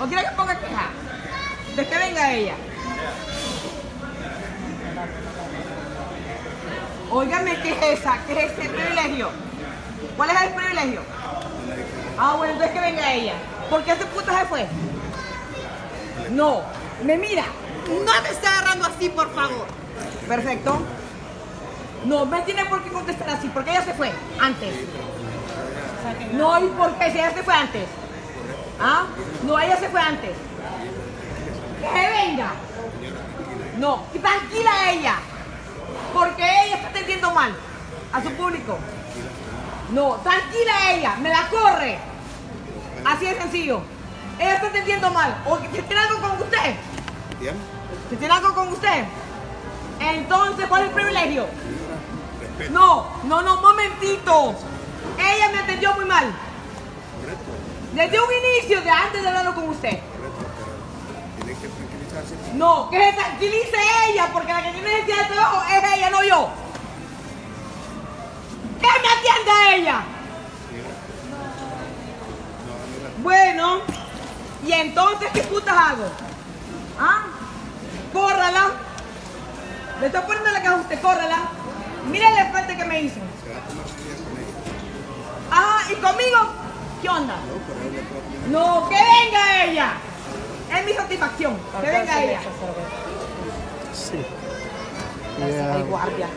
¿O quiere que ponga queja? De que venga ella. Óigame, ¿qué es esa? ¿Qué es ese privilegio? ¿Cuál es el privilegio? Ah, bueno, entonces que venga ella. ¿Por qué ese puto se fue? No, me mira. No me está agarrando así, por favor. Perfecto. No, me tiene por qué contestar así, porque ella se fue antes. No, ¿y por qué? Si ella se fue antes. ¿Ah? No, ella se fue antes. Que se venga. No, y tranquila ella. Porque ella está atendiendo mal a su público. No, tranquila ella, me la corre. Así de sencillo. Ella está atendiendo mal. ¿O que tiene algo con usted? Bien, ¿Que tiene algo con usted? Entonces, ¿cuál es el privilegio? No, no, no, momentito. Ella me atendió muy mal. Desde un inicio, de antes de hablarlo con usted. tiene que tranquilizarse. No, que se tranquilice ella, porque la que tiene necesidad de trabajo es ella, no yo. Que me atienda ella. Bueno, ¿y entonces qué putas hago? ¿Ah? Córrala. Le estoy poniendo la caja a usted, córrala. Mire el frente que me hizo. A. Ajá, ¿y conmigo? ¿Qué onda? No, que venga ella. Es mi satisfacción. Que venga ella. Sí. Hay guardia,